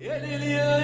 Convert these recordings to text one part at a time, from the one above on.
Like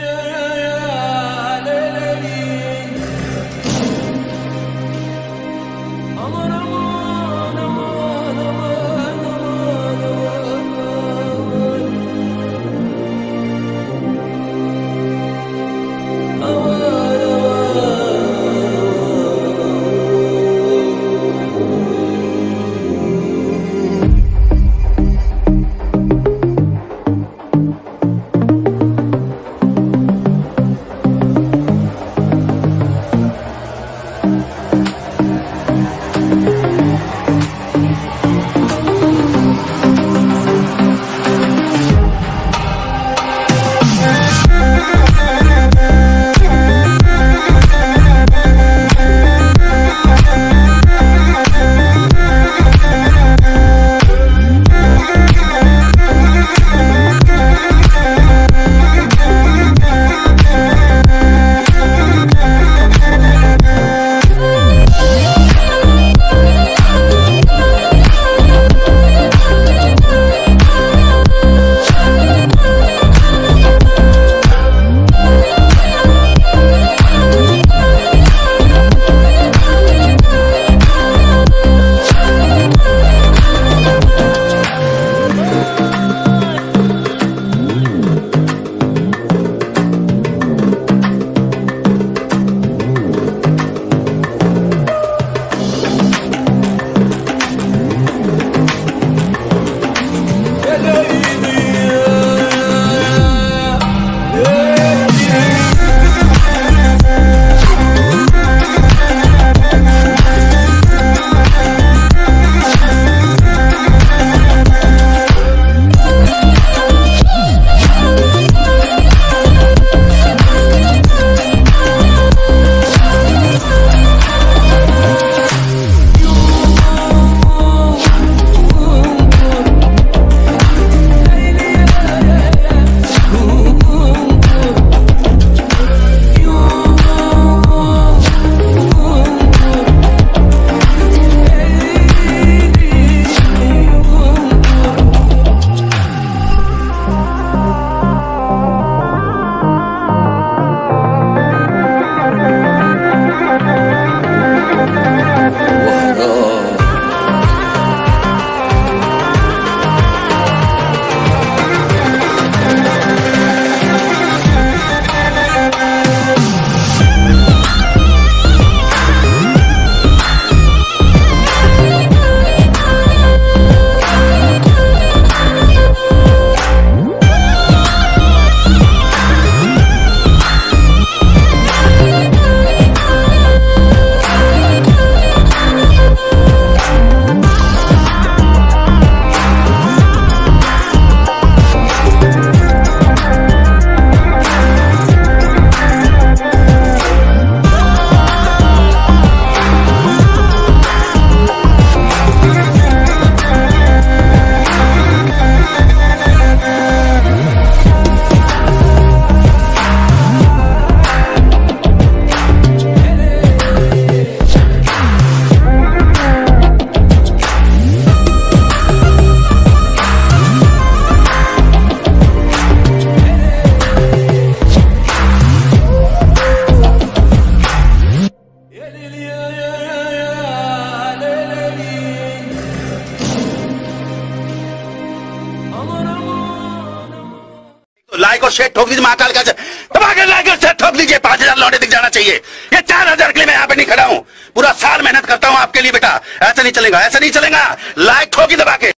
और share ठोक दीजिए महाकाल का दबा के लाइक और ठोक दीजिए, पाँच हज़ार लौटे दिख जाना चाहिए। ये चार हज़ार के लिए मैं यहाँ पे नहीं खड़ा हूँ। पूरा साल मेहनत करता हूँ आपके लिए बेटा। ऐसा नहीं चलेगा, ऐसा नहीं चलेगा। लाइक ठोकी दबा के।